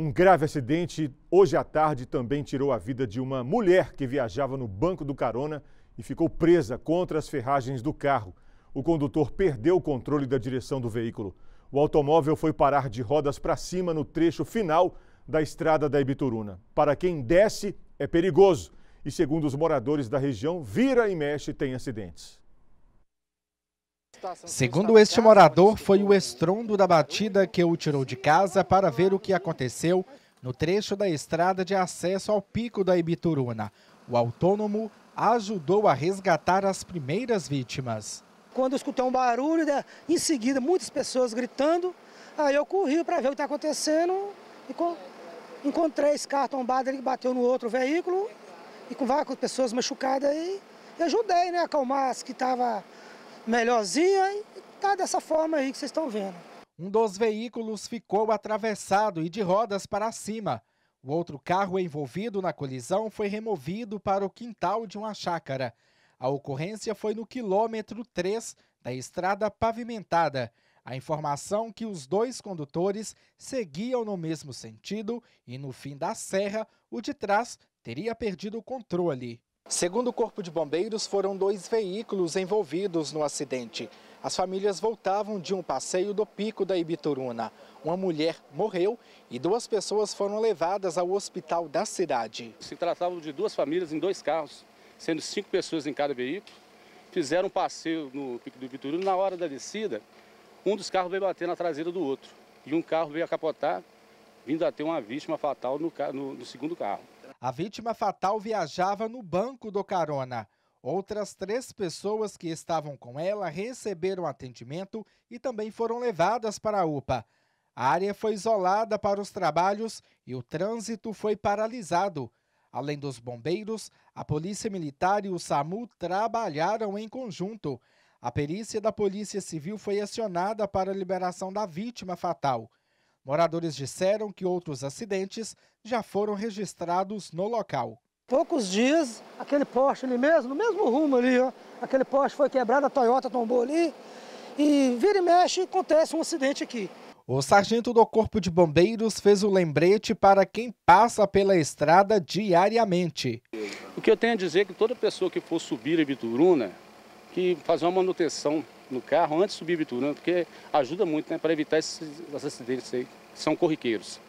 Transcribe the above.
Um grave acidente hoje à tarde também tirou a vida de uma mulher que viajava no banco do carona e ficou presa contra as ferragens do carro. O condutor perdeu o controle da direção do veículo. O automóvel foi parar de rodas para cima no trecho final da estrada da Ibituruna. Para quem desce, é perigoso. E segundo os moradores da região, vira e mexe tem acidentes. Segundo este morador, foi o estrondo da batida que o tirou de casa para ver o que aconteceu no trecho da estrada de acesso ao pico da Ibituruna. O autônomo ajudou a resgatar as primeiras vítimas. Quando eu escutei um barulho, né, em seguida muitas pessoas gritando, aí eu corri para ver o que está acontecendo e encontrei esse carro tombado que bateu no outro veículo e com várias pessoas machucadas aí. E ajudei né, a acalmar as que estavam melhorzinha e tá dessa forma aí que vocês estão vendo. Um dos veículos ficou atravessado e de rodas para cima. O outro carro envolvido na colisão foi removido para o quintal de uma chácara. A ocorrência foi no quilômetro 3 da estrada pavimentada. A informação que os dois condutores seguiam no mesmo sentido e no fim da serra, o de trás teria perdido o controle. Segundo o Corpo de Bombeiros, foram dois veículos envolvidos no acidente. As famílias voltavam de um passeio do Pico da Ibituruna. Uma mulher morreu e duas pessoas foram levadas ao hospital da cidade. Se tratava de duas famílias em dois carros, sendo cinco pessoas em cada veículo. Fizeram um passeio no Pico do Ibituruna. Na hora da descida, um dos carros veio bater na traseira do outro. E um carro veio a capotar, vindo a ter uma vítima fatal no, no, no segundo carro. A vítima fatal viajava no banco do carona. Outras três pessoas que estavam com ela receberam atendimento e também foram levadas para a UPA. A área foi isolada para os trabalhos e o trânsito foi paralisado. Além dos bombeiros, a Polícia Militar e o SAMU trabalharam em conjunto. A perícia da Polícia Civil foi acionada para a liberação da vítima fatal. Moradores disseram que outros acidentes já foram registrados no local. Poucos dias, aquele poste ali mesmo, no mesmo rumo ali, ó, aquele poste foi quebrado, a Toyota tombou ali e vira e mexe acontece um acidente aqui. O sargento do Corpo de Bombeiros fez o lembrete para quem passa pela estrada diariamente. O que eu tenho a dizer é que toda pessoa que for subir a Bituruna, que fazer uma manutenção no carro antes de subir a Bituruna, porque ajuda muito né, para evitar esses acidentes aí, que são corriqueiros.